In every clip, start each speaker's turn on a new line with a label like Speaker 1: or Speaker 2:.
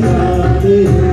Speaker 1: साथ है।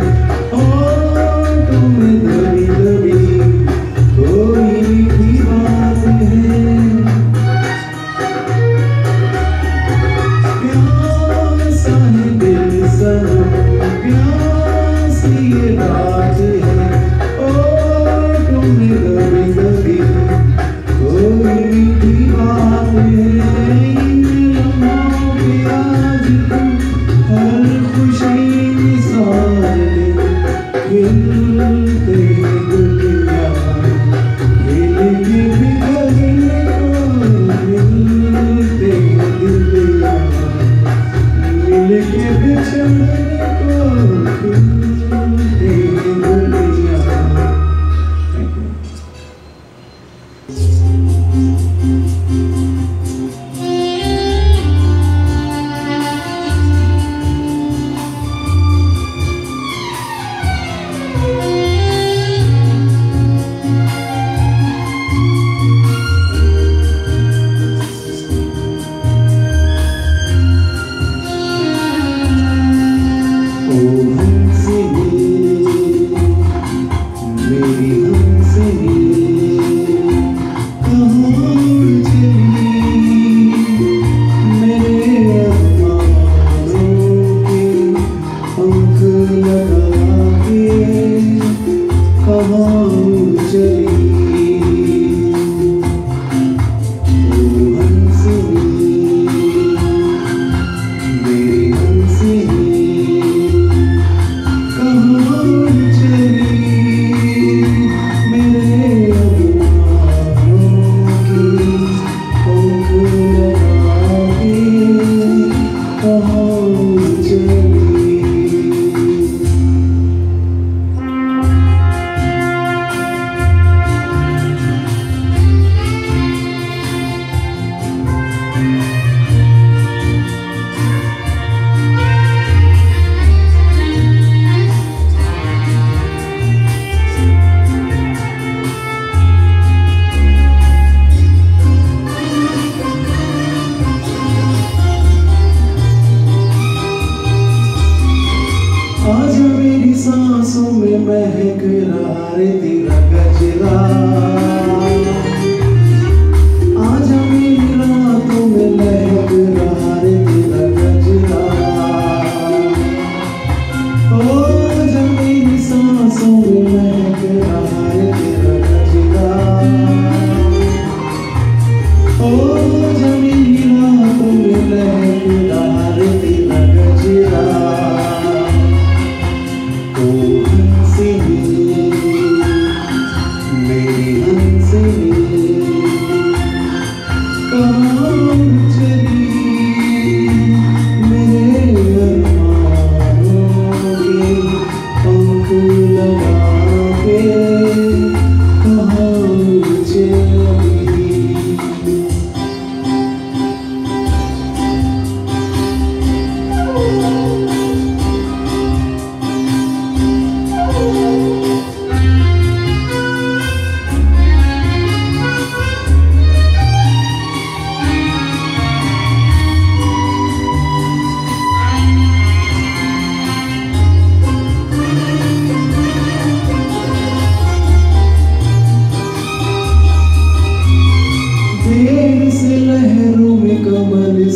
Speaker 1: mare ti raggiungerà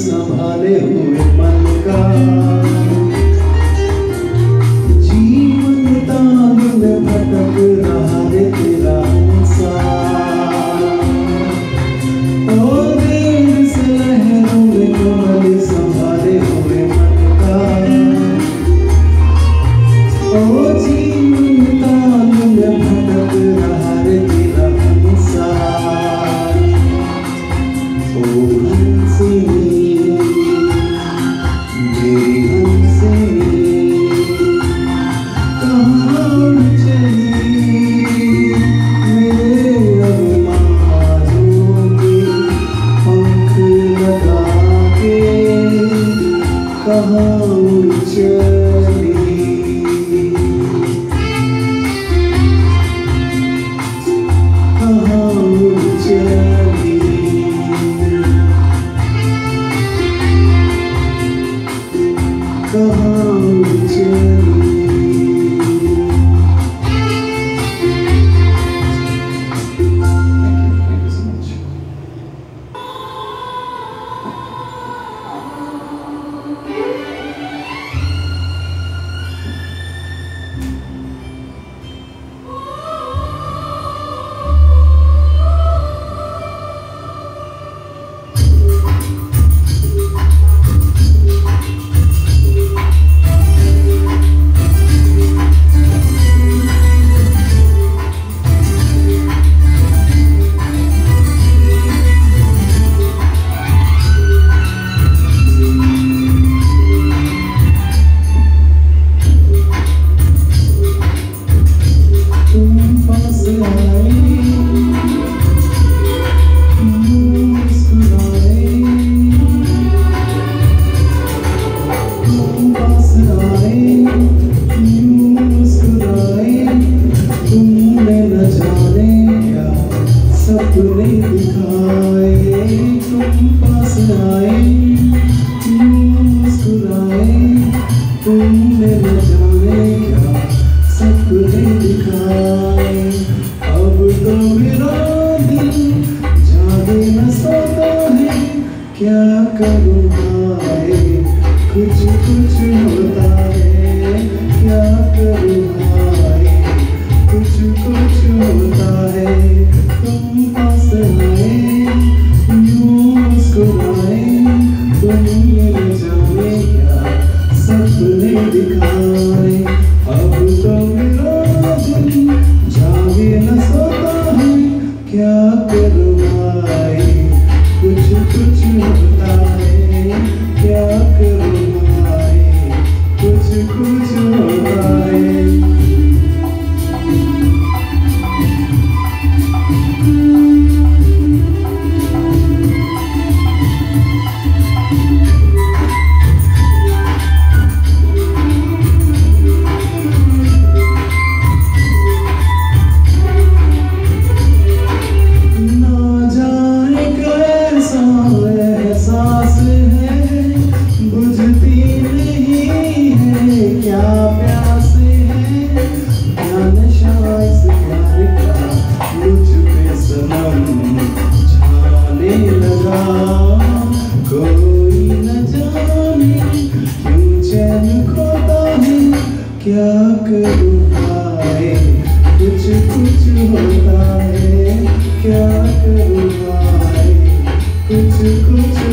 Speaker 1: संभाले हो। the holy church. कुछ कुछ होता है क्या करूँ कुछ कुछ होता है क्या करूँ कुछ कुछ